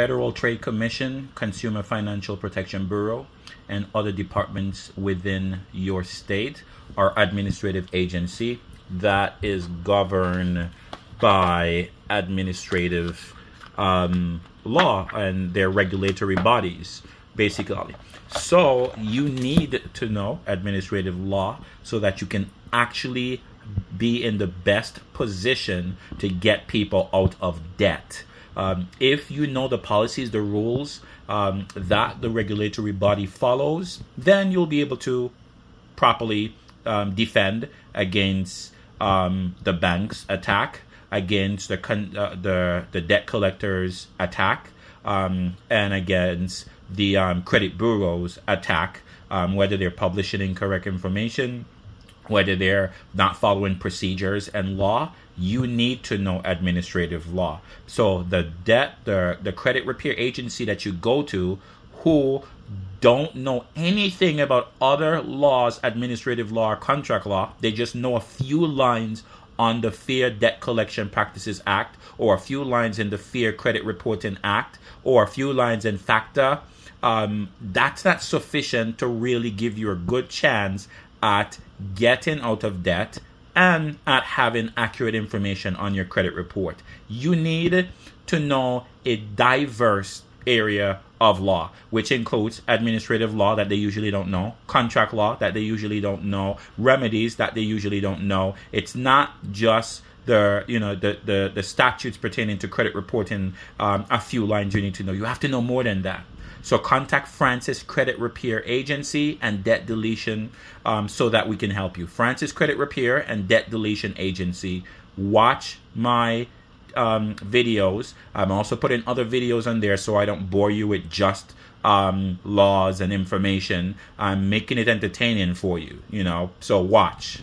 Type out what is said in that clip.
Federal Trade Commission, Consumer Financial Protection Bureau, and other departments within your state or administrative agency that is governed by administrative um, law and their regulatory bodies, basically. So you need to know administrative law so that you can actually be in the best position to get people out of debt. Um, if you know the policies, the rules um, that the regulatory body follows, then you'll be able to properly um, defend against um, the bank's attack, against the con- uh, the the debt collectors' attack, um, and against the um, credit bureau's attack, whether they're publishing incorrect information whether they're not following procedures and law, you need to know administrative law. So the debt, the the credit repair agency that you go to, who don't know anything about other laws, administrative law, or contract law, they just know a few lines on the Fair Debt Collection Practices Act, or a few lines in the Fair Credit Reporting Act, or a few lines in FACTA. Um, that's not sufficient to really give you a good chance at getting out of debt and at having accurate information on your credit report. You need to know a diverse area of law, which includes administrative law that they usually don't know, contract law that they usually don't know, remedies that they usually don't know. It's not just the you know the the, the statutes pertaining to credit reporting um, a few lines you need to know you have to know more than that so contact Francis Credit Repair Agency and Debt Deletion um, so that we can help you. Francis Credit Repair and Debt Deletion Agency. Watch my um, videos. I'm also putting other videos on there so I don't bore you with just um, laws and information. I'm making it entertaining for you, you know. So watch.